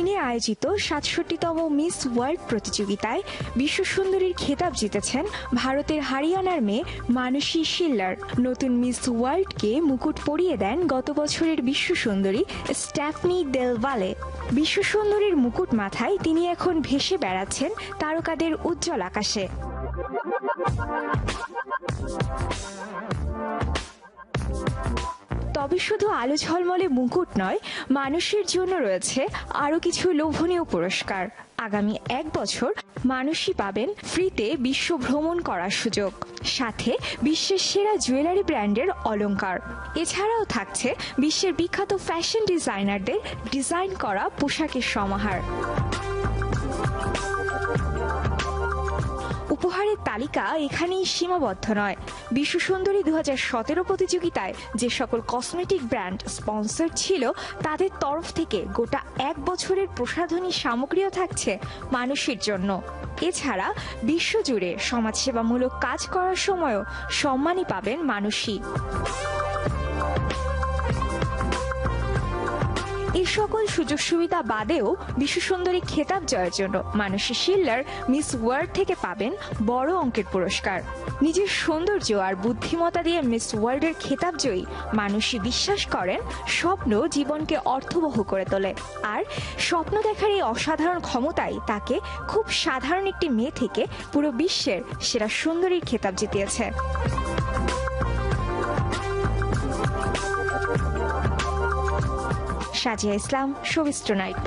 আয়োজিত সাতষট্টিতম miss world প্রতিযোগিতায় বিশ্ব সুন্দরীর খেতাব জিতেছেন ভারতের হারিয়ানার মেয়ে মানসী শিল্লার। নতুন মিস ওয়ার্ল্ডকে মুকুট পরিয়ে দেন গত বছরের বিশ্ব সুন্দরী স্ট্যাফনি দেলভালে বিশ্ব সুন্দরীর মুকুট মাথায় তিনি এখন ভেসে বেড়াচ্ছেন তারকাদের উজ্জ্বল আকাশে। তবে শুধু আলো ঝলমলে মুকুট নয়, মানুষের জন্য রয়েছে আরও কিছু লোভনীয় পুরস্কার। আগামী এক বছর মানুষই পাবেন ফ্রিতে বিশ্ব ভ্রমণ করার সুযোগ, সাথে বিশ্বের সেরা জুয়েলারি ব্র্যান্ডের অলংকার। এছাড়াও থাকছে বিশ্বের বিখ্যাত ফ্যাশন ডিজাইনারদের ডিজাইন করা পোশাকের সমাহার। উপহারের তালিকা এখানেই সীমাবদ্ধ নয়। বিশ্ব সুন্দরী দু প্রতিযোগিতায় যে সকল কসমেটিক ব্র্যান্ড স্পন্সর ছিল, তাদের তরফ থেকে গোটা এক বছরের প্রসাধনী সামগ্রীও থাকছে মানুষের জন্য। এছাড়া বিশ্বজুড়ে সমাজসেবামূলক কাজ করার সময়ও সম্মানই পাবেন মানুষই। এই সকল সুযোগ সুবিধা বাদেও বিশ্ব সুন্দরী খেতাব জয়ের জন্য মানুষী শিল্লার মিস ওয়ার্ল্ড থেকে পাবেন বড় অঙ্কের পুরস্কার। নিজের সৌন্দর্য আর বুদ্ধিমত্তা দিয়ে মিস ওয়ার্ল্ডের খেতাব জয়ী মানুষই বিশ্বাস করেন, স্বপ্ন জীবনকে অর্থবহ করে তোলে আর স্বপ্ন দেখার এই অসাধারণ ক্ষমতাই তাকে খুব সাধারণ একটি মেয়ে থেকে পুরো বিশ্বের সেরা সুন্দরীর খেতাব জিতিয়েছে। সাজিয়া ইসলাম শোভিস্ট নাইট।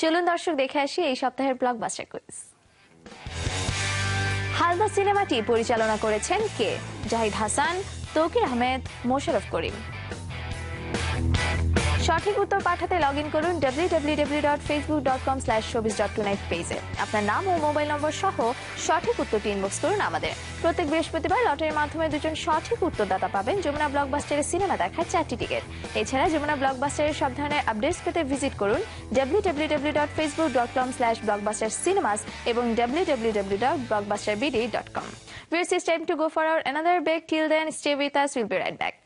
চলুন দর্শক দেখে আসি এই সপ্তাহের ব্লকবাস্টার কুইজ হালদা সিনেমাটি পরিচালনা করেছেন কে? জাহিদ হাসান, তৌকির আহমেদ মোশারফ করিম। সঠিক উত্তর পাঠাতে লগ ইন করুন W W W dot Facebook dot com slash showbiz dot tonight পেজে আপনার নাম ও মোবাইল নম্বর সহ সঠিক উত্তরটি ইনবক্স করুন আমাদের প্রত্যেক বৃহস্পতিবার লটারির মাধ্যমে দুজন সঠিক উত্তরদাতা পাবেন যমুনা ব্লকবাস্টারের সিনেমা দেখার চারটি টিকিট এছাড়া যমুনা ব্লকবাস্টারের সব ধরনের আপডেটস পেতে ভিজিট করুন W W W dot Facebook dot com slash blockbuster cinemas এবং W W W dot blockbuster BD dot com Viewers, it's time to go for our another break. Till then, stay with us. We'll be right back.